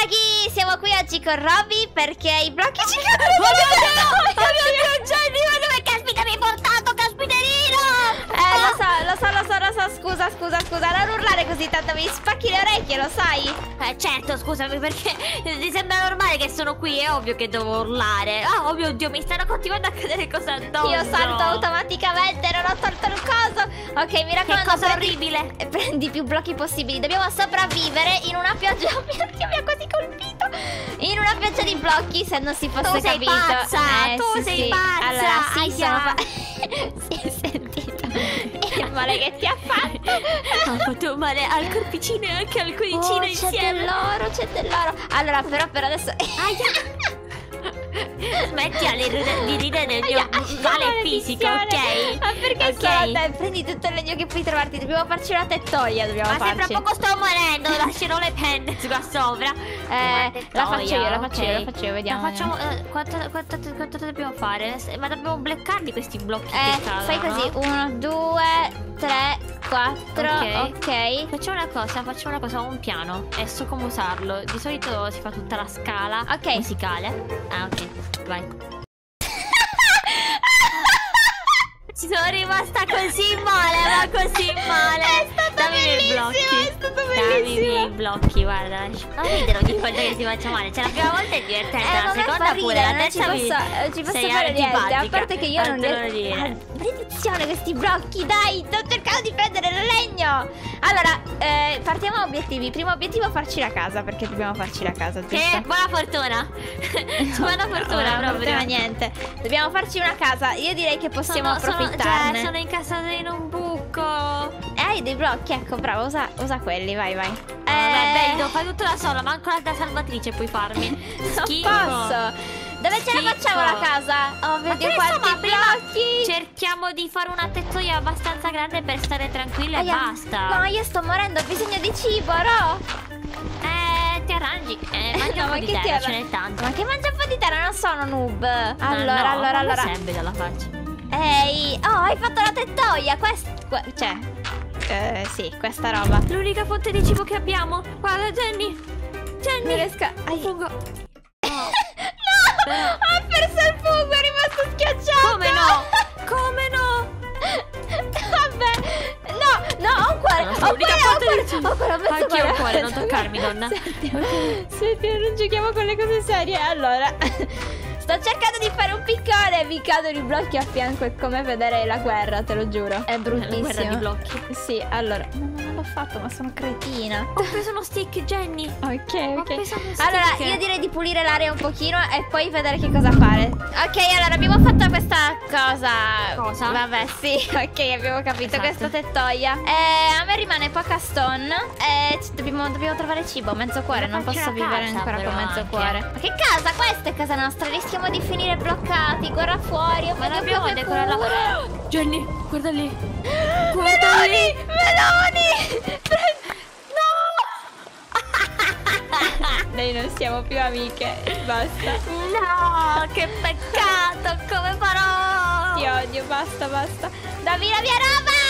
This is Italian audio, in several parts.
raghi, siamo qui oggi con Robby perché i blocchi ci cadono Oh mio Dio! Oh mio Dio, Jenny, lo so, scusa, scusa, scusa, non urlare così tanto, mi spacchi le orecchie, lo sai? Eh, certo, scusami, perché ti sembra normale che sono qui, è ovvio che devo urlare. Oh, mio Dio, mi stanno continuando a cadere cose addosso. Io salto automaticamente, non ho tolto il coso. Ok, mi Che raccomando, cosa prendi- orribile. Prendi più blocchi possibili. Dobbiamo sopravvivere in una pioggia. Oh Dio, mi ha quasi colpito. In una pioggia di blocchi, se non si fosse Tu sei capito. pazza, Eh, tu sì, sei sì. pazza, Allora, sì, aia. sono fa- sentito il male che ti ha fatto. Ho fatto male al corpicino e anche al cuoricino Oh, c'è insieme. dell'oro, c'è dell'oro. Allora, però per adesso. Smetti ridere, di ridere del mio male fisico, ok? Ma perché Ok. solo te? Prendi tutto il legno che puoi trovarti. Dobbiamo farci una tettoia. Dobbiamo Ma se farci. fra poco sto morendo, lascerò le penne qua sopra. Eh, la faccio io, la faccio io, ok. la faccio io, vediamo. La facciamo. eh, quanto, quanto, quanto dobbiamo fare? Ma dobbiamo bloccarli questi blocchi Eh, cadono. fai così, no? uno, due, tre, quattro, Ok. ok. Facciamo una cosa, facciamo una cosa, ho un piano e so come usarlo. Di solito si fa tutta la scala Ok. musicale. Ah, ok, vai. Ci sono rimasta così male, ma così male. È stato Dammi bellissimo, è stato Dammi i bellissimo. blocchi, guarda. Non ridere ogni volta che si faccia male. Cioè, la prima volta è divertente, Eh, la seconda pure, ridere, la non ci terza mi- posso, eh, ci posso fare niente. A parte che io non Altro da riesco. dire. Ah, Maledizione questi blocchi, dai! Sto cercando di prendere il legno! Allora, eh, partiamo a obiettivi. Primo obiettivo farci la casa, perché dobbiamo farci la casa, giusto? Che buona fortuna. buona fortuna no, non proprio. fortuna niente. Dobbiamo farci una casa. Io direi che possiamo sono, sono, approfittarne. cioè, sono incassato in un buco. Eh, hai dei blocchi, ecco, bravo, usa, usa quelli, vai, vai. Eh, beh, devo fare tutto da sola, manco la da salvatrice puoi farmi. Non Schifo. posso. Dove ce la Schifo. facciamo la casa? Oh, so, quanti blocchi. cerchiamo di fare una tettoia abbastanza grande per stare tranquille e basta. No, io sto morendo, ho bisogno di cibo, no? Eh, ti arrangi. Eh, mangia No, un po' di terra, ce n'è tanto. Ma che mangia un po' di terra, non sono noob. Allora, no, allora, allora. sempre dalla faccia. Ehi, oh, hai fatto la tettoia, questa... cioè, eh, sì, questa roba. L'unica fonte di cibo che abbiamo. Guarda, Jenny. Jenny. Non riesco... Ai. Fungo. No! Ho perso il fungo, è rimasto schiacciato! Come no? Come no? Vabbè, no, no, ho un cuore, ho un cuore, ho cuore, ho un cuore, ho Anch'io ho un cuore, cuore, non toccarmi, cuore. donna. Senti, senti, non giochiamo con le cose serie. Allora, sto cercando di fare un piccone e mi cadono i blocchi a fianco. È come vedere la guerra, te lo giuro. È bruttissimo. guerra di blocchi. Sì, allora, l'ho fatto, ma sono cretina. Ho preso uno stick, Jenny. Ok, ok. Allora, io direi di pulire l'area un pochino e poi vedere che cosa fare. Ok, allora abbiamo fatto questa cosa. Cosa? Vabbè, sì, ok, abbiamo capito. Esatto. Questa tettoia. Eh, a me rimane poca stone. E ci- dobbiamo, dobbiamo trovare cibo, mezzo cuore. Non posso vivere casa, ancora con mezzo anche. cuore. Ma che casa? Questa è casa nostra. Rischiamo di finire bloccati. Guarda fuori. Ma dobbiamo che decorarla. Jenny, guarda lì. Guarda Meloni! lì. Meloni! Noi non siamo più amiche. Basta. No, che peccato. Come farò? Ti odio, basta, basta. Dammi la mia roba!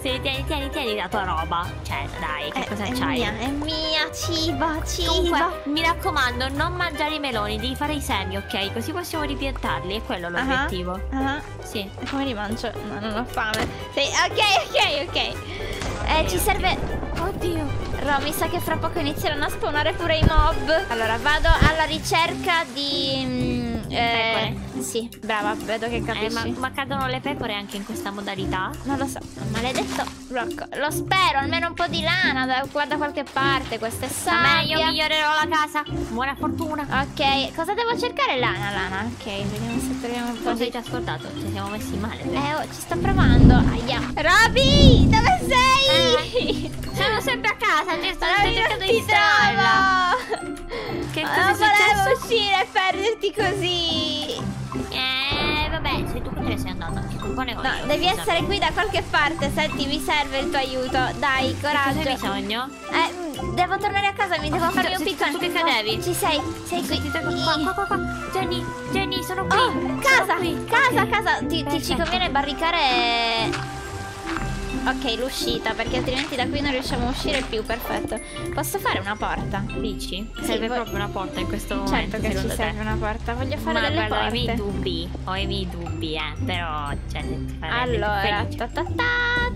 Se tieni, tieni, tieni la tua roba. Cioè, dai, che Eh, cosa è c'hai? mia, è mia, cibo, cibo. Comunque, mi raccomando, non mangiare i meloni, devi fare i semi, ok? Così possiamo ripiantarli, è quello l'obiettivo. Ah, Sì. e come li mangio? No, non ho fame. Sì, ok, ok, ok. Eh, ci serve... Oddio. Ro, mi sa che fra poco inizieranno a spawnare pure i mob. Allora, vado alla ricerca di... eh, sì, brava, vedo che Eh, capisci. ma, ma cadono le pecore anche in questa modalità? Non lo so, maledetto blocco. Lo spero, almeno un po' di lana da, qua da qualche parte. Questa è Vabbè, io sabbia. migliorerò la casa. Buona fortuna. Ok, cosa devo cercare? Lana, lana. Ok, vediamo se troviamo un po' Forse di... ci ha ascoltato, ci siamo messi male. Eh, oh, ci sto provando. Aia. Roby, dove sei? Sono sempre a casa, ci sto cercando di ti trovo. Che cosa volevo uscire e perderti così. Eh, vabbè, sei tu che te ne sei andato. Che colpa ne ho No, devi essere qui da qualche parte. Senti, mi serve il tuo aiuto. Dai, Cosa hai coraggio. bisogno? Eh, mm, devo tornare a casa, mi devo farmi un sei piccone. tu che cadevi? Ci sei, sei qui. Ti tengo qua, qua, qua. Jenny, Jenny, sono qui. Oh, casa, casa, casa. Ti, ci conviene barricare. Ok, l'uscita, perché altrimenti da qui non riusciamo a uscire più. Perfetto. Posso fare una porta? Dici? Serve vo- proprio una porta in questo momento. Certo che ci secondo te? serve una porta. Voglio fare Ma delle guarda, ho i miei porte. dubbi. Ho i miei dubbi, eh. Però, cioè, Allora, ta ta ta.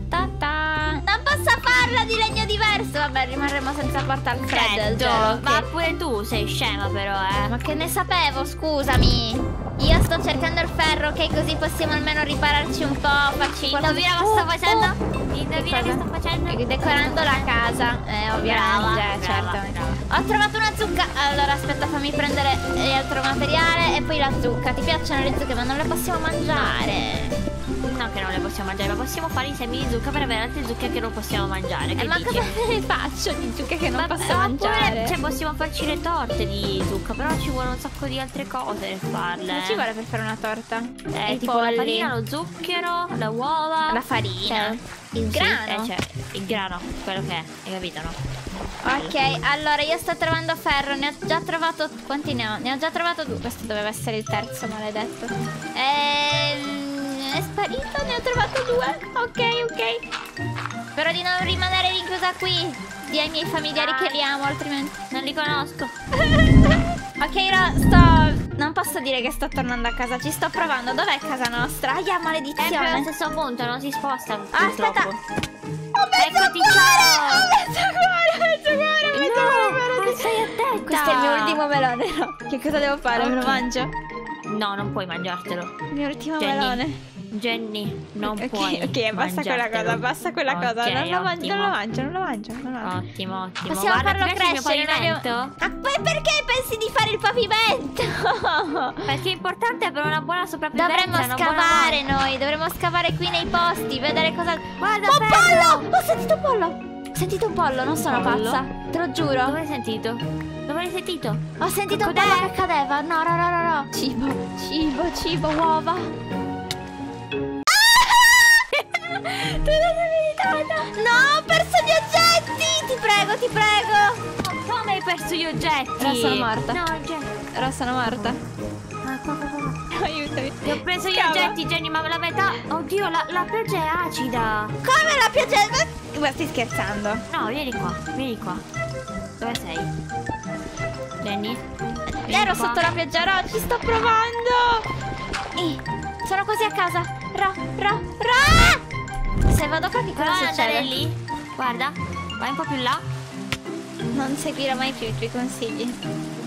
Farla di legno diverso. Vabbè, rimarremo senza porta al freddo. Certo, ma pure tu sei scema però, eh. Ma che ne sapevo, scusami. Io sto cercando il ferro, ok? Così possiamo almeno ripararci un po', qualcosa. Indovina cosa sto facendo? Indovina che cosa? sto facendo? Decorando la casa, eh, ovviamente, Brava, certo. brava, brava. Ho trovato una zucca. Allora, aspetta, fammi prendere l'altro materiale e poi la zucca. Ti piacciono le zucche, ma non le possiamo mangiare. No, che non le possiamo mangiare, ma possiamo fare i semi di zucca per avere altre zucche che non possiamo mangiare. Che Eh, ma dici? cosa ne faccio di zucche che non Ma- posso mangiare? Cioè, possiamo farci le torte di zucca, però ci vuole un sacco di altre cose per farle. Cosa ci vuole per fare una torta? Eh, I tipo la polli. farina, lo zucchero, le uova. La farina. Cioè, Il sì, grano. eh, cioè, il grano, quello che è, hai capito, no? Ok, allora io sto trovando ferro, ne ho già trovato. Quanti ne ho? Ne ho già trovato due. Questo doveva essere il terzo, maledetto. Ehm. È sparito, ne ho trovato due. Ok, ok. Spero di non rimanere rinchiusa qui. Di ai miei familiari che li amo, altrimenti. Non li conosco. Ok, Ro, sto. Non posso dire che sto tornando a casa, ci sto provando. Dov'è casa nostra? Aia, Sempre allo maledizione. stesso punto, non si sposta. Ah, aspetta. Ho mezzo Eccoti, ciao! Ho mezzo cuore, ho mezzo cuore, ho mezzo cuore. No, stai attenta. Questo è il mio ultimo melone, no? Che cosa devo fare? Me lo mangio? No, non puoi mangiartelo. Il mio ultimo Jenny, melone. Jenny, non ok, puoi. ok, basta quella cosa, basta quella cosa. Ok, Non lo, mangio, non lo mangio, non lo mangio, non lo mangio. Ottimo, ottimo. Possiamo Guarda, farlo il crescere. abbiamo- pavimento? Ah, poi perché pensi di fare il pavimento? Perché è importante per una buona sopravvivenza. Dovremmo una buona scavare noi, dovremmo scavare qui nei posti, vedere cosa. Guarda, oh, pollo! Ho sentito un pollo! Ho sentito un pollo, non sono pollo? pazza. Te lo giuro. Dove l'hai sentito? Dove l'hai sentito? Ho sentito un Cos'è? pollo che cadeva. No, no, no, no, no. Cibo, cibo, cibo, uova. No, ho perso gli oggetti! Ti prego, ti prego! Come hai perso gli oggetti? Ora sono morta. No, oggetti. Ora sono morta. Ah, qua, qua, qua. Aiutami. Ti ho preso gli Scava. oggetti, Jenny, ma la metà. Oddio, la, la pioggia è acida. Come la pioggia? Ma stai scherzando? No, vieni qua, vieni qua. Dove sei? Jenny? Vieni Ero qua. sotto la pioggia, Ro, ci sto provando! Eh, sono quasi a casa. Ro, Ro, Ro! Se vado qua che cosa andare succede? lì. Guarda, vai un po' più là. Non seguirò mai più i tuoi consigli.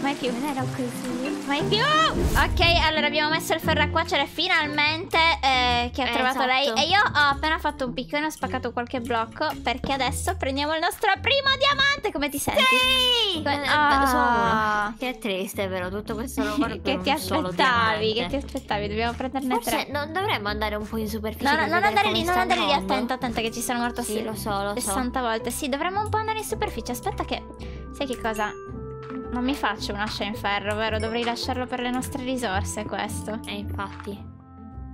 Mai più. Non era così. Mai più! Ok, allora abbiamo messo il ferro a cuocere finalmente eh, che ha Eh, trovato esatto. lei. E io ho appena fatto un piccone, ho spaccato qualche blocco perché adesso prendiamo il nostro primo diamante. Come ti senti? Sì! Solo- Che triste però tutto questo lavoro che ti aspettavi? Che ti aspettavi? Dobbiamo prenderne Forse tre. non dovremmo andare un po' in superficie No, no, non andare lì, non andare lì, attenta, attenta che ci sono morta Sì, lo so, lo so. 60 volte. Sì, dovremmo un po' andare in superficie. Aspetta che... Sai che cosa? Non mi faccio un'ascia in ferro, vero? Dovrei lasciarlo per le nostre risorse questo. E infatti.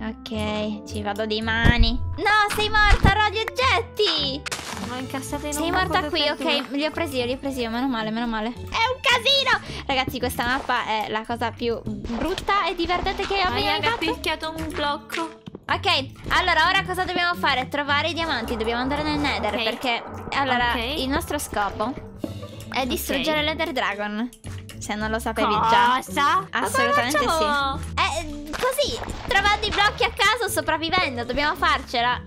Ok, ci vado di mani. No, sei morta, Ro, gli oggetti! L'ho incassata in Sei un morta qui, ok? Li ho presi io, li ho presi io, meno male, meno male. È un casino! Ragazzi, questa mappa è la cosa più brutta e divertente che abbia mai fatto. picchiato un blocco. Ok, allora ora cosa dobbiamo fare? Trovare i diamanti, dobbiamo andare nel Nether Ok. perché allora Ok. il nostro scopo è distruggere Ok. l'Ether Dragon. Se non lo sapevi già. Cosa? Ma Assolutamente come facciamo? Eh, così, trovando i blocchi a caso, sopravvivendo, dobbiamo farcela.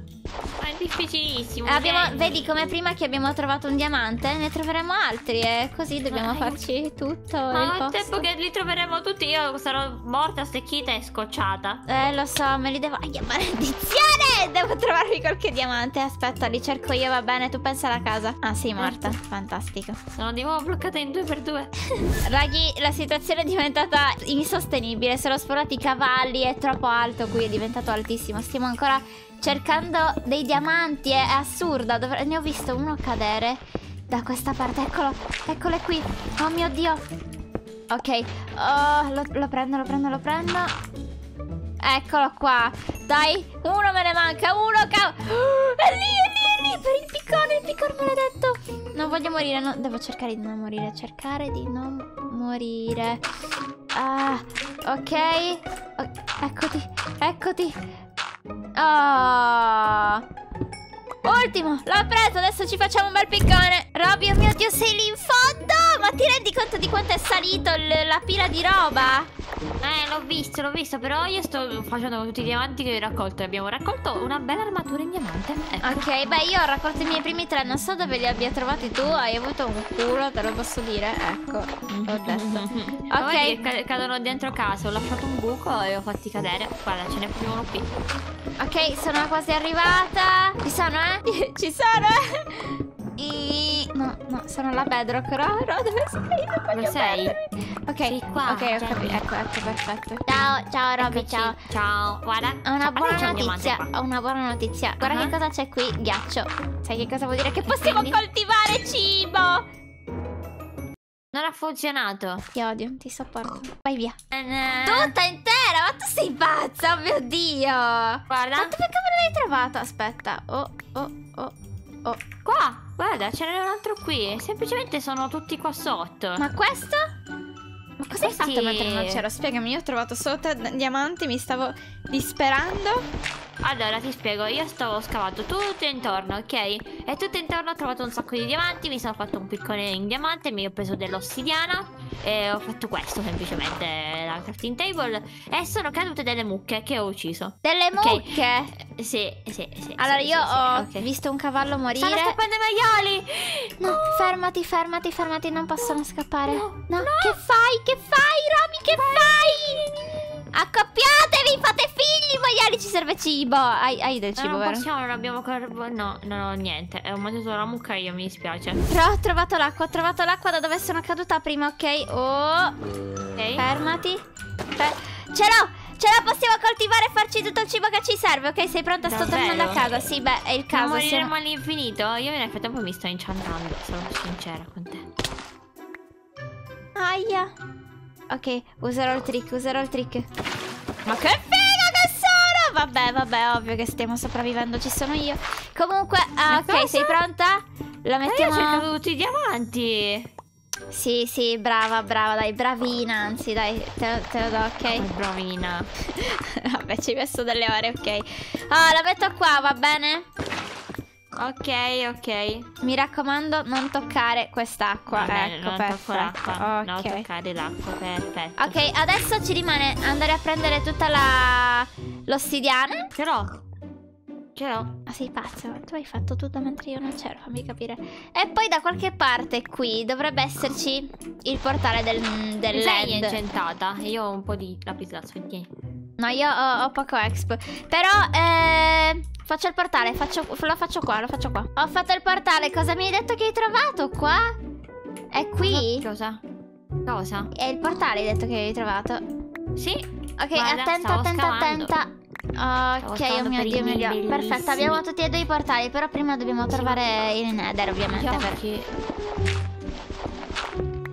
È difficilissimo. Abbiamo- Jenny. vedi come prima che abbiamo trovato un diamante, ne troveremo altri e così dobbiamo Ma- farci tutto Ma il al tempo che li troveremo tutti, io sarò morta, stecchita e scocciata. Eh, lo so, me li devo. Aia, maledizione! Devo trovarmi qualche diamante. Aspetta, li cerco io, va bene. Tu pensa alla casa. Ah, sei morta. Fantastico. Sono di nuovo bloccata in due per due. Raghi, la situazione è diventata insostenibile. Sono sforati i cavalli, è troppo alto qui, è diventato altissimo. Stiamo ancora cercando dei diamanti, è, è assurda. Dovre- ne ho visto uno cadere da questa parte. Eccolo, eccole qui. Oh mio dio. Ok, oh, lo, lo prendo, lo prendo, lo prendo. Eccolo qua. Dai, uno me ne manca, uno ca... Oh, è lì, è lì, per il piccone, il piccone maledetto. Non voglio morire, no, devo cercare di non morire, cercare di non morire. Ah, ok. O- eccoti, eccoti. Ah. Ultimo, l'ho preso, adesso ci facciamo un bel piccone. Robby, oh mio Dio, sei lì in fondo? Ma ti rendi conto di quanto è salito la pila di roba? Eh, l'ho visto, l'ho visto, però io sto facendo tutti i diamanti che ho raccolto. Abbiamo raccolto una bella armatura in diamante. Ecco. Ok, beh, io ho raccolto i miei primi tre, non so dove li abbia trovati tu, hai avuto un culo, te lo posso dire, ecco, l'ho detto. Ok. Ca- cadono dentro casa. Ho lasciato un buco e ho fatti cadere. Guarda, ce n'è più uno qui. Ok, sono quasi arrivata. Ci sono? I... No, no, sono la bedrock, no, no, dove sei? Non sei? Ok, Sei qua, ok, ho capito, ecco, ecco, perfetto. Ciao, ciao Robby, Eccoci. ciao. Ciao. Guarda. Ho una buona notizia, ho una buona notizia. Guarda Ah. che cosa c'è qui, ghiaccio. Sai che cosa vuol dire? Che possiamo quindi? coltivare cibo. Non ha funzionato. Ti odio, ti sopporto. Vai via. Eh, Tutta intera, ma tu sei pazza, oh mio Dio. Ma Guarda. dove cavolo l'hai trovata? Aspetta, oh, oh, oh, oh. Qua. Guarda, ce n'è un altro qui. Semplicemente sono tutti qua sotto. Ma questo? Ma cosa hai Questi- fatto mentre non c'ero? Spiegami, io ho trovato tre diamanti, mi stavo disperando. Allora ti spiego, io stavo scavando tutto intorno, ok? E tutto intorno ho trovato un sacco di diamanti, mi sono fatto un piccone in diamante, mi ho preso dell'ossidiana e ho fatto questo semplicemente la crafting table e sono cadute delle mucche che ho ucciso. Delle Ok. mucche. Sì, sì, sì. Allora, sì, io sì, ho ok. visto un cavallo morire. Stanno scappando i maiali! No, fermati, fermati, fermati, non possono scappare. No, No, no. che fai? Che fai, Romy? Che fai? Accoppiatevi, fate figli, maiali, ci serve cibo. Hai, hai del cibo, non vero? possiamo, non abbiamo carbo... No, non ho niente. Ho mangiato la mucca io, mi dispiace. Però ho trovato l'acqua, ho trovato l'acqua da dove sono caduta prima, ok? Oh, Ok? fermati. Fer- ce l'ho! Ce la possiamo coltivare e farci tutto il cibo che ci serve, ok? Sei pronta? Sto Davvero? tornando a casa. Sì, beh, è il caso. moriremo siamo- all'infinito? Io nel frattempo mi sto inchantando, sono sincera con te. Aia. Ok, userò il trick, userò il trick. Ma che figa che sono! Vabbè, vabbè, ovvio che stiamo sopravvivendo, ci sono io. Comunque, ah, ok, cosa? sei pronta? La Ma io ho mettiamo... cercato tutti i diamanti! Sì, sì, brava, brava, dai, bravina, anzi, dai, te lo, te lo do, Oh, ok? bravina. Vabbè, ci hai messo delle ore, ok. Ah, la metto qua, va bene? Ok, ok. Mi raccomando, non toccare quest'acqua. Bene, ecco, non perfetto. l'acqua. Non Ok. toccare l'acqua, perfetto. Ok, adesso ci rimane andare a prendere tutta la l'ossidiana. Ce l'ho. Ce l'ho. Ma sei pazzo? Tu hai fatto tutto mentre io non c'ero, fammi capire. E poi da qualche parte qui dovrebbe esserci il portale del, del Sei LED. incentata. Io ho un po' di lapislazzo. Tieni. No, io ho, ho poco exp. Però, eh, faccio il portale, faccio, lo faccio qua, lo faccio qua. Ho fatto il portale, cosa mi hai detto che hai trovato qua? È qui? Cosa? Cosa? È il portale hai detto che hai trovato. Sì. Ok, Guarda, attenta, attenta, scavando. attenta. Ok, oh scavando mio dio, mio dio. Perfetto, abbiamo tutti e due i portali, però prima dobbiamo trovare il nether, ovviamente. per- Perché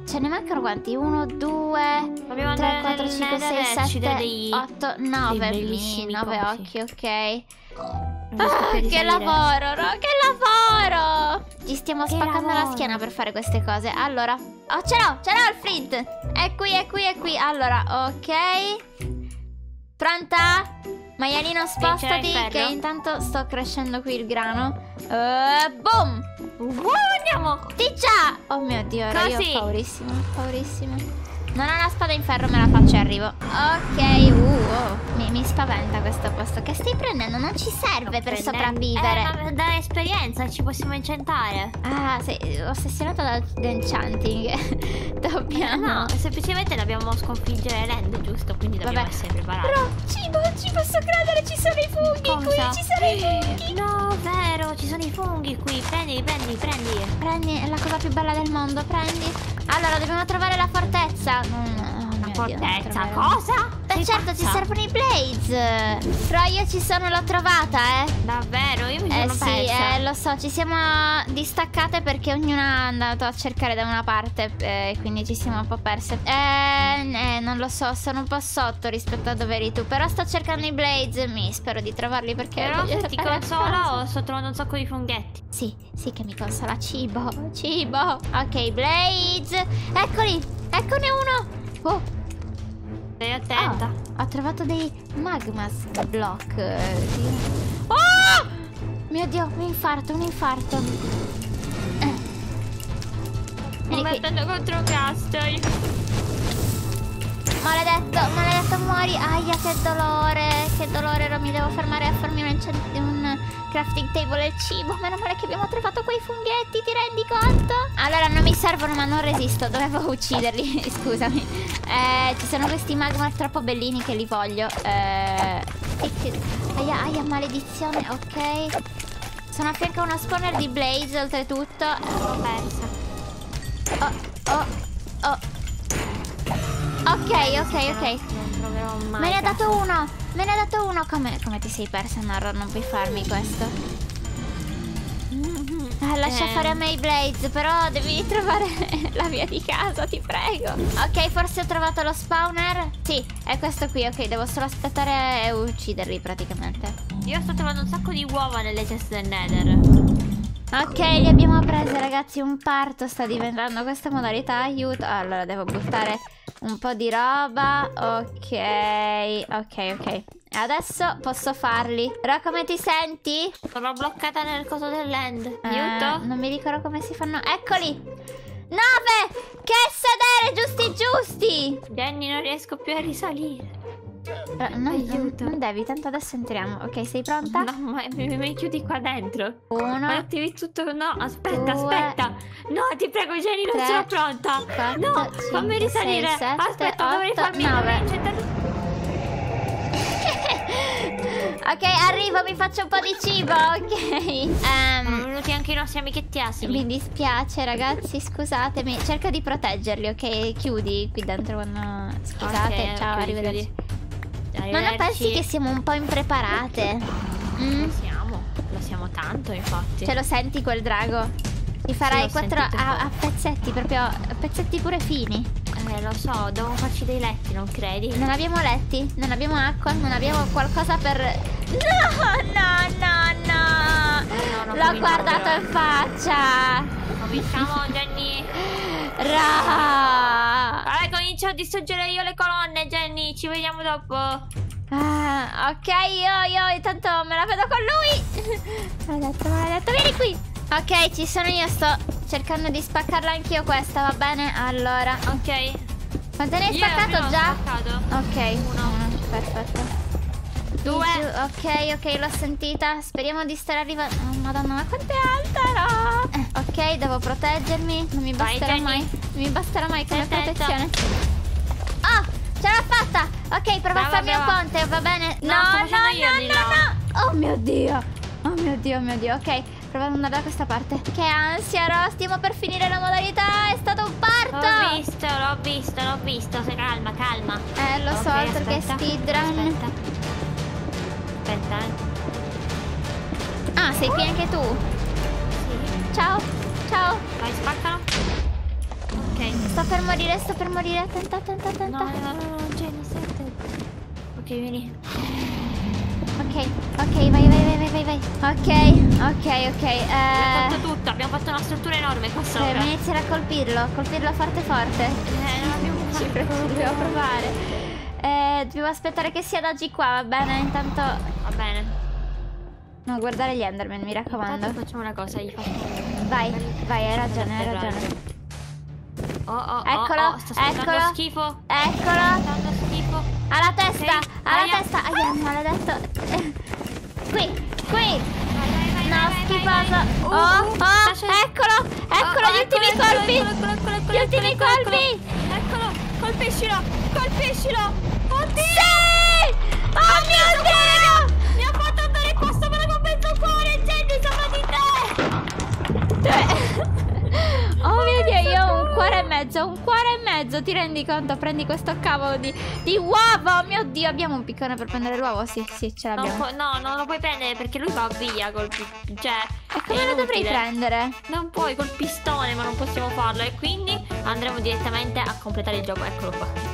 Ce ne mancano quanti? 1, 2, dobbiamo 3, andare 4, nel 5, 6, nether e 7, dei... 8, 9. bellissimi 9 cosi. occhi, ok. Ah, che lavoro, no? Che lavoro! Ci stiamo Che spaccando la lavoro. schiena per fare queste cose. Allora, oh, ce l'ho, ce l'ho il flint. È qui, è qui, è qui. Allora, ok. Pronta? Maialino, spostati che intanto sto crescendo qui il grano. Eh, boom! Uh, andiamo! Ticcia! Oh mio dio, ora io Così. ho paurissimo, paurissimo. Non ho la spada in ferro, me la faccio e arrivo. Ok, uh, oh, mi, mi spaventa questo posto. Che stai prendendo? Non ci serve per Prende- sopravvivere. Eh, ma da esperienza ci possiamo incentare. Ah, sei ossessionato dall'enchanting. Eh, Dobbiamo. no, semplicemente dobbiamo sconfiggere l'end, giusto? Quindi dobbiamo Vabbè. essere preparati. Però, cibo, ci posso credere, ci sono i funghi Cosa? qui, ci sono i funghi. No, vero, ci sono i funghi qui. Prendi, prendi, prendi. Prendi, è la cosa più bella del mondo, prendi. Allora, dobbiamo trovare la fortezza. Mm, oh La Dio, fortezza, troverò. cosa? Sei certo, ci pazza? servono i blades. Però io ci sono, l'ho trovata, eh. Davvero? Io mi Eh sono sì, persa. eh, lo so, ci siamo distaccate perché ognuna è andato a cercare da una parte, eh, quindi ci siamo un po' perse. Eh, eh, non lo so, sono un po' sotto rispetto a dove eri tu, però sto cercando i blades, mi spero di trovarli perché... Però se ti consola sto trovando un sacco di funghetti. Sì, sì che mi consola, cibo, cibo. Ok, blades, eccoli, eccone uno. Oh, Stai attenta. Ah, ho trovato dei magmas block. Oh! Mio Dio, un infarto, un infarto. Eh. Sto mettendo contro Castoy. Maledetto, maledetto, muori. Aia, che dolore. Che dolore, mi devo fermare a farmi un, un crafting table e cibo. Meno male che abbiamo trovato quei funghetti, ti rendi conto? Allora, non mi servono, ma non resisto. Dovevo ucciderli, scusami. Eh, ci sono questi magma troppo bellini che li voglio. Eh, e che- Aia, aia, maledizione, ok. Sono a fianco a uno spawner di Blaze, oltretutto. L'ho persa. Oh, oh, oh. Ok, ok, ok. Troverò mai. Me ne ha dato uno! Me ne ha dato uno! Come, come ti sei persa, Narro? Non puoi farmi questo. Ah, lascia Eh. fare a me i Blades, però devi trovare la via di casa, ti prego. Ok, forse ho trovato lo spawner. Sì, è questo qui, ok, devo solo aspettare e ucciderli praticamente. Io sto trovando un sacco di uova nelle ceste del Nether. Ok, li abbiamo presi ragazzi, un parto sta diventando questa modalità, aiuto. Allora, devo buttare un po' di roba, ok, ok, ok. Adesso posso farli. Però come ti senti? Sono bloccata nel coso dell'end. Eh, Aiuto? non mi ricordo come si fanno. Eccoli! Nove! Che sedere giusti giusti! Jenny, non riesco più a risalire. Eh, non, Aiuto. non devi, tanto adesso entriamo. Ok, sei pronta? No, ma mi, mi chiudi qua dentro. Uno, attivi tutto. No, aspetta, Due, aspetta. No, ti prego, Jenny, non tre, sono pronta. quattro, no, fammi cinque, risalire. sei, sette, aspetta, dovrei otto, farmi nove. vincere. ok, arrivo, mi faccio un po' di cibo, ok. Ehm, Sono venuti anche i nostri amichetti asini. mi dispiace, ragazzi, scusatemi. Cerca di proteggerli, ok? Chiudi qui dentro quando... Scusate, Ok, ciao, chiudi, arrivederci. chiudi. Ma non pensi che siamo un po' impreparate? Mm? Lo siamo, lo siamo tanto, infatti. Ce lo senti quel drago? Ti farai l'ho quattro a, a pezzetti, proprio a pezzetti pure fini. Eh, lo so, devo farci dei letti, non credi? Non abbiamo letti, non abbiamo acqua, non abbiamo qualcosa per... No, no, no, no! No, L'ho guardato in faccia! Cominciamo, Jenny. Ra! Comincio a distruggere io le colonne, Jenny. Ci vediamo dopo. Ah, ok, io, io intanto me la vedo con lui! Maledetto, maledetto, vieni qui! Ok, ci sono io, sto cercando di spaccarla anch'io questa, va bene? Allora, Ok. quante ne hai spaccato già? spaccato. Ok, Uno. uno, perfetto. Due. Ok, ok, l'ho sentita. Speriamo di stare arrivando. Oh, madonna, ma quanto è alta, no? Eh, ok, devo proteggermi. Non mi Vai, basterà Jenny. mai. Non mi basterà mai come protezione. Oh, ce l'ho fatta! Ok, prova a farmi un ponte, va bene? No, No, no, no, no! Oh mio dio! Oh mio dio, oh mio dio. Ok, prova ad andare da questa parte. Che ansia, Ro. Stiamo per finire la modalità. È stato un parto! L'ho visto, l'ho visto, l'ho visto. Se calma, calma. Eh, lo so, Ok, altro che aspetta, speedrun. Aspetta. Aspetta, eh. Ah, sei qui anche tu. Sì. Ciao, ciao. Vai, spaccalo. Ok. Sto per morire, sto per morire. Attenta, attenta, attenta. No, no, no, no, no, Jenny, stai attenta. Ok, vieni. Ok, ok, vai, vai, vai, vai, vai, vai. Ok, ok, ok. Abbiamo Eh, fatto tutto, abbiamo fatto una struttura enorme qua sopra. devo iniziare a colpirlo, colpirlo forte forte. Eh, non abbiamo Ci provo, dobbiamo provare. Eh, dobbiamo aspettare che sia da G qua, va bene? Intanto... Va bene. No, guardare gli Enderman, mi raccomando. Intanto facciamo una cosa, gli faccio. Vai, vai, hai ragione, hai ragione. Oh, oh, oh, Eccolo, oh, facendo eccolo. schifo. Eccolo, schifo. alla testa, Ok, alla aia. testa. Aia, maledetto. Eh, Qui, qui. Vai, vai, vai, No, schifoso. Oh, oh, eccolo, eccolo Oh, gli oh, ultimi colpi. Gli ultimi colpi. Colpiscilo, colpiscilo. Oddio. Sì! Oh mio Dio! Mi ha fatto andare qua sopra con mezzo cuore, Jenny, sopra di te. Oh mio Dio, io ho un cuore e mezzo, un cuore e mezzo, ti rendi conto? Prendi questo cavolo di, di uovo, oh mio Dio, abbiamo un piccone per prendere l'uovo? Sì, sì, ce l'abbiamo. pu- no, non lo puoi prendere perché lui va via col Cioè, E come lo dovrei prendere? Non puoi col pistone, ma non possiamo farlo. E quindi andremo direttamente a completare il gioco. Eccolo qua.